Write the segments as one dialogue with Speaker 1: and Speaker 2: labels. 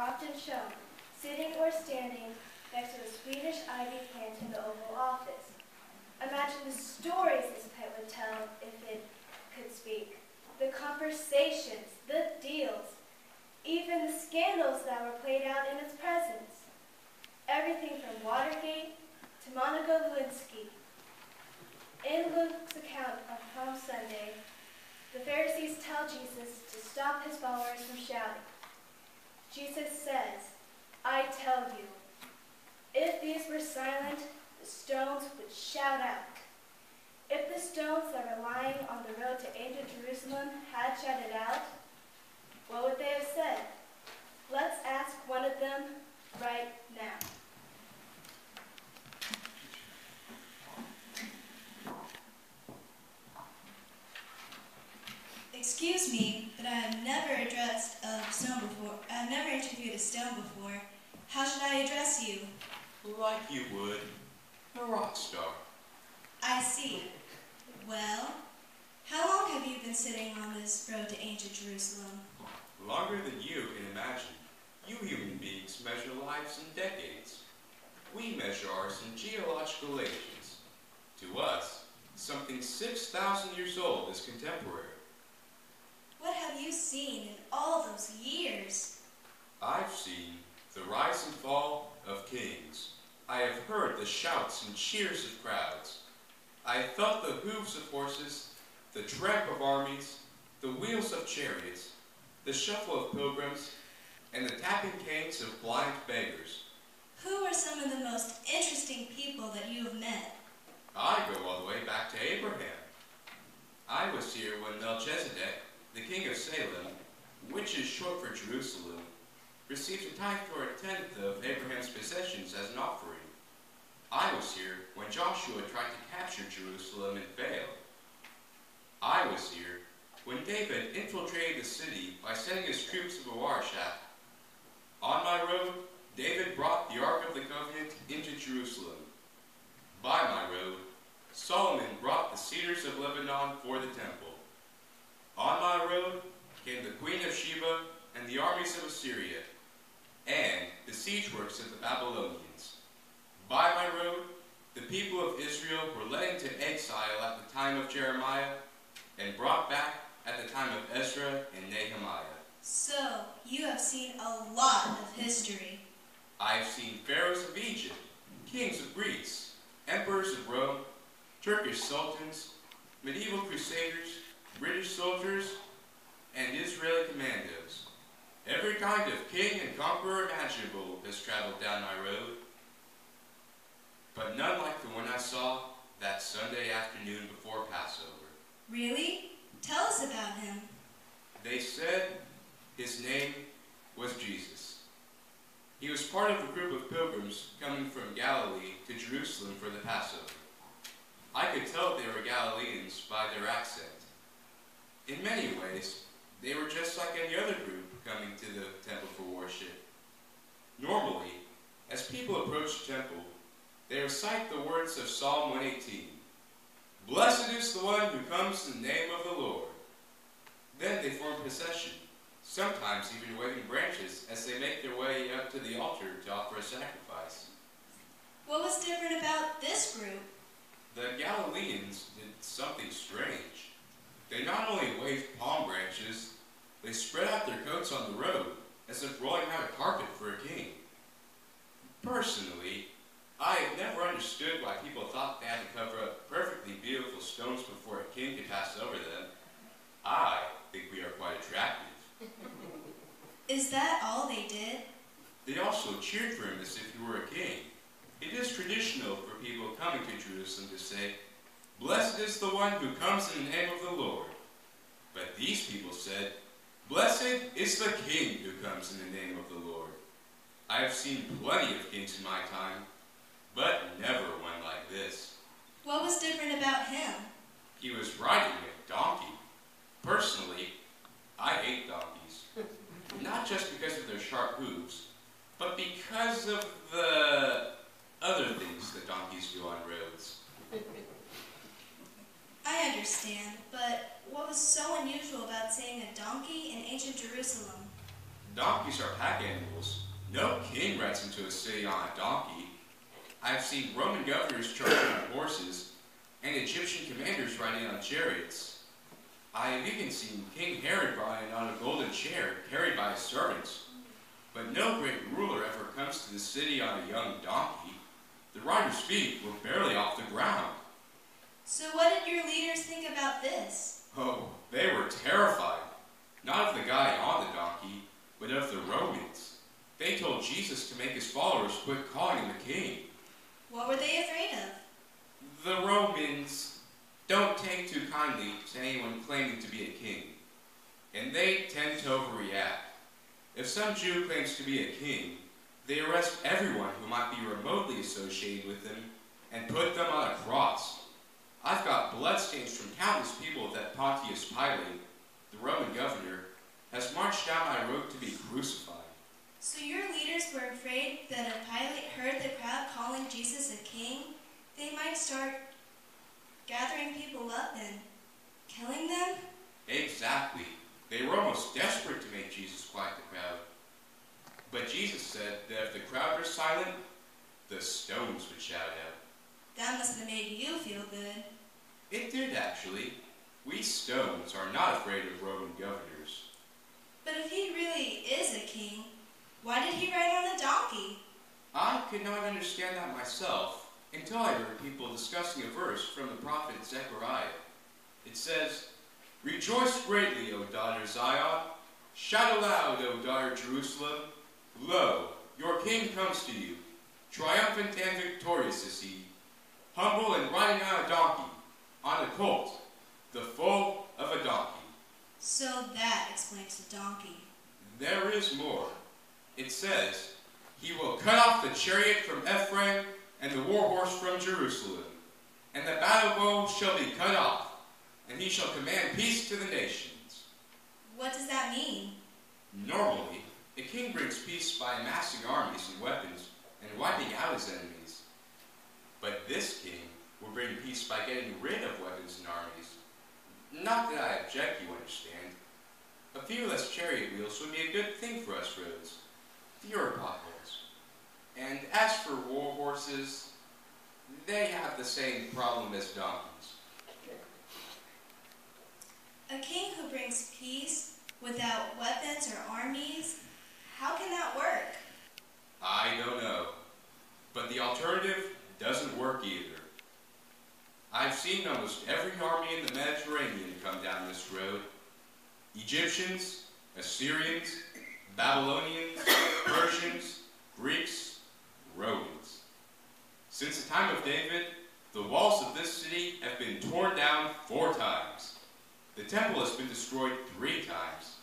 Speaker 1: often shown, sitting or standing next to the Swedish ivy plant in the Oval Office. Imagine the stories this pet would tell if it could speak, the conversations, the deals, even the scandals that were played out in its presence. Everything from Watergate to Monica Lewinsky. In Luke's account of Palm Sunday, the Pharisees tell Jesus to stop his followers from shouting. Jesus says, I tell you, if these were silent, the stones would shout out. If the stones that were lying on the road to ancient Jerusalem had shouted out, what would they have said? Let's ask one of them right now.
Speaker 2: Excuse me, but I have never addressed stone before. I have never interviewed a stone before. How should I address you?
Speaker 3: Like you would a rock star.
Speaker 2: I see. Well, how long have you been sitting on this road to ancient Jerusalem?
Speaker 3: Longer than you can imagine. You human beings measure lives in decades. We measure ours in geological ages. To us, something 6,000 years old is contemporary.
Speaker 2: You seen in all those years?
Speaker 3: I've seen the rise and fall of kings. I have heard the shouts and cheers of crowds. I have felt the hooves of horses, the tramp of armies, the wheels of chariots, the shuffle of pilgrims, and the tapping canes of blind beggars.
Speaker 2: Who are some of the most interesting people that you have met?
Speaker 3: I go all the way back to Abraham. I was here when Melchizedek, the king of Salem, which is short for Jerusalem, received a tithe for a tenth of Abraham's possessions as an offering. I was here when Joshua tried to capture Jerusalem and failed. I was here when David infiltrated the city by sending his troops to Bawarsha. On my road, David brought the Ark of the Covenant into Jerusalem. By my road, Solomon brought the cedars of Lebanon for the temple. On my road came the queen of Sheba and the armies of Assyria, and the siege works of the Babylonians. By my road, the people of Israel were led into exile at the time of Jeremiah and brought back at the time of Ezra and Nehemiah.
Speaker 2: So, you have seen a lot of history.
Speaker 3: I have seen pharaohs of Egypt, kings of Greece, emperors of Rome, Turkish sultans, medieval crusaders, British soldiers, and Israeli commandos. Every kind of king and conqueror imaginable has traveled down my road, but none like the one I saw that Sunday afternoon before Passover.
Speaker 2: Really? Tell us about him.
Speaker 3: They said his name was Jesus. He was part of a group of pilgrims coming from Galilee to Jerusalem for the Passover. I could tell they were Galileans by their accent. In many ways, they were just like any other group coming to the temple for worship. Normally, as people approach the temple, they recite the words of Psalm 118. Blessed is the one who comes in the name of the Lord. Then they form procession, sometimes even waving branches as they make their way up to the altar to offer a sacrifice.
Speaker 2: What was different about this group?
Speaker 3: The Galileans did something strange. They not only waved palm branches, they spread out their coats on the road, as if rolling out a carpet for a king. Personally, I have never understood why people thought they had to cover up perfectly beautiful stones before a king could pass over them. I think we are quite attractive.
Speaker 2: Is that all they did?
Speaker 3: They also cheered for him as if he were a king. It is traditional for people coming to Jerusalem to say, Blessed is the one who comes in the name of the Lord. But these people said, Blessed is the king who comes in the name of the Lord. I have seen plenty of kings in my time, but never one like this.
Speaker 2: What was different about him?
Speaker 3: He was riding a donkey. Personally, I hate donkeys. Not just because of their sharp hooves, but because of the other things that donkeys do on roads.
Speaker 2: I understand, but what was so unusual about seeing a donkey in ancient Jerusalem?
Speaker 3: Donkeys are pack animals. No king rides into a city on a donkey. I've seen Roman governors charging on horses, and Egyptian commanders riding on chariots. I have even seen King Herod riding on a golden chair carried by his servants. But no great ruler ever comes to the city on a young donkey. The rider's feet were barely off the ground.
Speaker 2: So what did your leaders think about this?
Speaker 3: Oh, they were terrified. Not of the guy on the donkey, but of the Romans. They told Jesus to make his followers quit calling him a king.
Speaker 2: What were they afraid of?
Speaker 3: The Romans don't take too kindly to anyone claiming to be a king, and they tend to overreact. If some Jew claims to be a king, they arrest everyone who might be remotely associated with him and put them on a cross. I've got bloodstains from countless people that Pontius Pilate, the Roman governor, has marched down my road to be crucified.
Speaker 2: So your leaders were afraid that if Pilate heard the crowd calling Jesus a king, they might start gathering people up and killing them?
Speaker 3: Exactly. They were almost desperate to make Jesus quiet the crowd. But Jesus said that if the crowd were silent, the stones would shout out.
Speaker 2: That must have made you feel good.
Speaker 3: It did actually. We stones are not afraid of Roman governors.
Speaker 2: But if he really is a king, why did he ride on a donkey?
Speaker 3: I could not understand that myself until I heard people discussing a verse from the prophet Zechariah. It says, Rejoice greatly, O daughter Zion. Shout aloud, O daughter Jerusalem. Lo, your king comes to you. Triumphant and victorious is he. Humble and riding on a donkey, on a colt, the foal of a donkey.
Speaker 2: So that explains the donkey.
Speaker 3: There is more. It says, He will cut off the chariot from Ephraim and the war horse from Jerusalem. And the battle bow shall be cut off, and he shall command peace to the nations.
Speaker 2: What does that mean?
Speaker 3: Normally, a king brings peace by amassing armies and weapons and wiping out his enemies. But this king will bring peace by getting rid of weapons and armies. Not that I object, you understand. A few less chariot wheels would be a good thing for us roads. Fewer potholes. And as for war horses, they have the same problem as donkeys.
Speaker 2: A king who brings peace without weapons or armies? How can that work?
Speaker 3: I don't know. But the alternative doesn't work either. I've seen almost every army in the Mediterranean come down this road. Egyptians, Assyrians, Babylonians, Persians, Greeks, Since the time of David, the walls of this city have been torn down four times. The temple has been destroyed three times.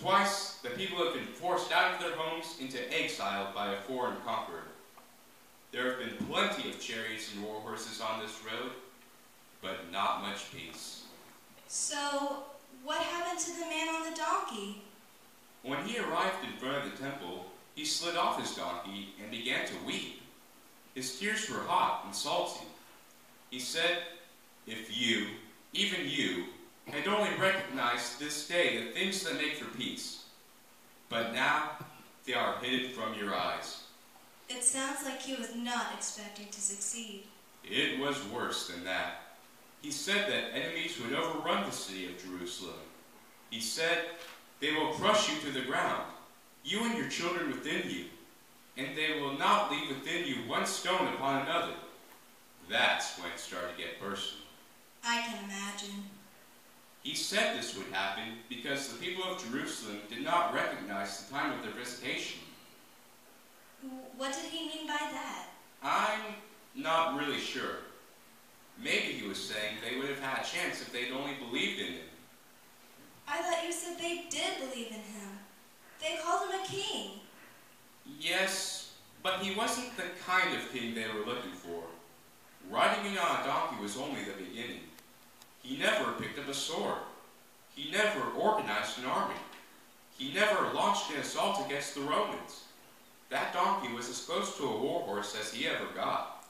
Speaker 3: Twice, the people have been forced out of their homes into exile by a foreign conqueror. There have been plenty of chariots and war horses on this road, but not much peace.
Speaker 2: So, what happened to the man on the donkey?
Speaker 3: When he arrived in front of the temple, he slid off his donkey and began to weep. His tears were hot and salty. He said, If you, even you, had only recognized this day the things that make for peace, but now they are hidden from your eyes.
Speaker 2: It sounds like he was not expecting to succeed.
Speaker 3: It was worse than that. He said that enemies would overrun the city of Jerusalem. He said, They will crush you to the ground, you and your children within you, and they will not leave within you one stone upon another. That's when it started to get personal.
Speaker 2: I can imagine.
Speaker 3: He said this would happen because the people of Jerusalem did not recognize the time of their visitation.
Speaker 2: What did he mean by that?
Speaker 3: I'm not really sure. Maybe he was saying they would have had a chance if they'd only believed in him.
Speaker 2: I thought you said they did believe in him. They called him a king.
Speaker 3: Yes, but he wasn't the kind of king they were looking for. Riding in on a donkey was only the beginning. He never picked up a sword. He never organized an army. He never launched an assault against the Romans. That donkey was as close to a war horse as he ever got.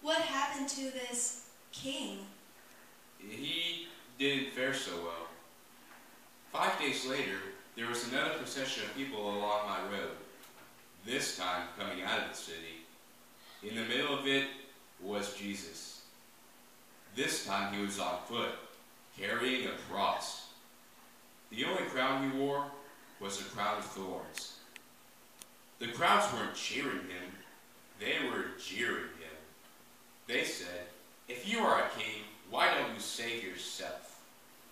Speaker 2: What happened to this king?
Speaker 3: He didn't fare so well. Five days later, there was another procession of people along my road, this time coming out of the city. In the middle of it was Jesus. This time he was on foot, carrying a cross. The only crown he wore was a crown of thorns. The crowds weren't cheering him, they were jeering him. They said, If you are a king, why don't you save yourself?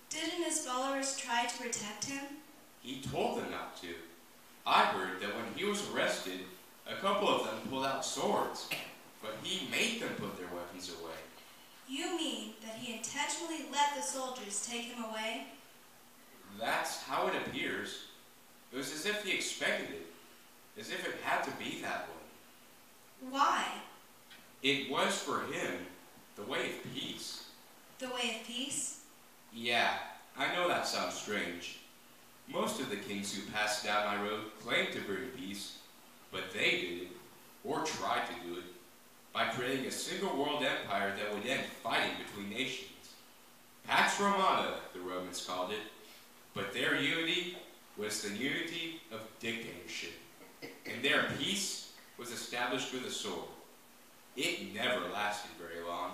Speaker 2: Didn't his followers try to protect him?
Speaker 3: He told them not to. I heard that when he was arrested, a couple of them pulled out swords, but he made them put their weapons away.
Speaker 2: You mean that he intentionally let the soldiers take him away?
Speaker 3: That's how it appears. It was as if he expected it, as if it had to be that way.
Speaker 2: Why?
Speaker 3: It was for him the way of peace.
Speaker 2: The way of peace?
Speaker 3: Yeah, I know that sounds strange. Most of the kings who passed down my road claimed to bring peace, but they did it, or tried to do it, by creating a single world empire that would end fighting between nations. Pax Romana, the Romans called it, but their unity was the unity of dictatorship, and their peace was established with a sword. It never lasted very long.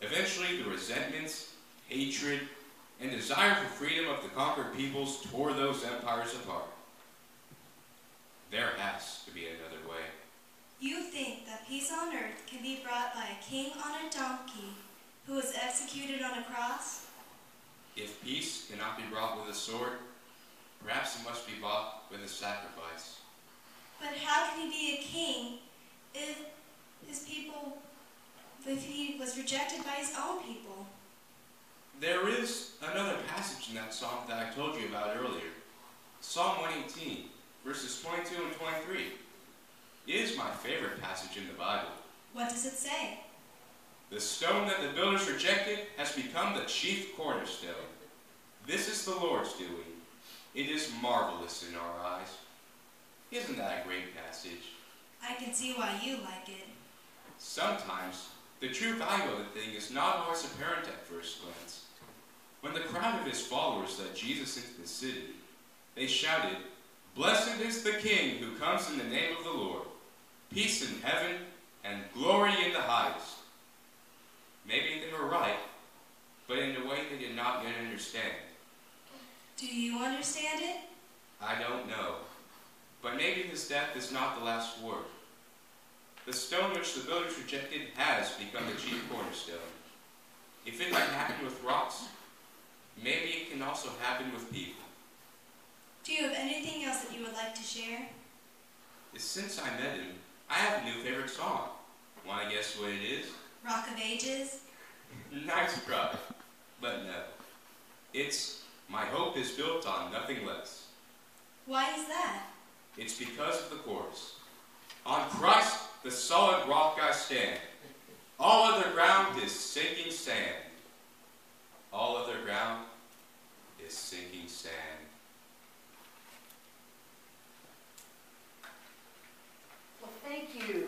Speaker 3: Eventually, the resentments, hatred, and desire for freedom of the conquered peoples tore those empires apart. There has to be another way.
Speaker 2: You think that peace on earth can be brought by a king on a donkey who was executed on a cross?
Speaker 3: If peace cannot be brought with a sword, perhaps it must be bought with a sacrifice.
Speaker 2: But how can he be a king if his people, if he was rejected by his own people?
Speaker 3: There is another passage in that psalm that I told you about earlier. Psalm 118, verses 22 and 23. It is my favorite passage in the Bible.
Speaker 2: What does it say?
Speaker 3: The stone that the builders rejected has become the chief cornerstone. This is the Lord's doing. It is marvelous in our eyes. Isn't that a great passage?
Speaker 2: I can see why you like it.
Speaker 3: Sometimes the true value of a thing is not always apparent at first glance. When the crowd of his followers led Jesus into the city, they shouted, Blessed is the King who comes in the name of the Lord. Peace in heaven and glory in the highest. Maybe they were right, but in a way they did not yet understand.
Speaker 2: Do you understand it?
Speaker 3: I don't know. But maybe his death is not the last word. The stone which the builders rejected has become the chief cornerstone. If it can happen with rocks, Maybe it can also happen with people.
Speaker 2: Do you have anything else that you would like to share?
Speaker 3: Since I met him, I have a new favorite song. Want to guess what it is?
Speaker 2: Rock of Ages?
Speaker 3: nice try, but no. It's My Hope is Built on Nothing Less.
Speaker 2: Why is that?
Speaker 3: It's because of the chorus. On Christ, the solid rock I stand. All other ground is sinking sand. All other ground is sinking sand.
Speaker 4: Well, thank you.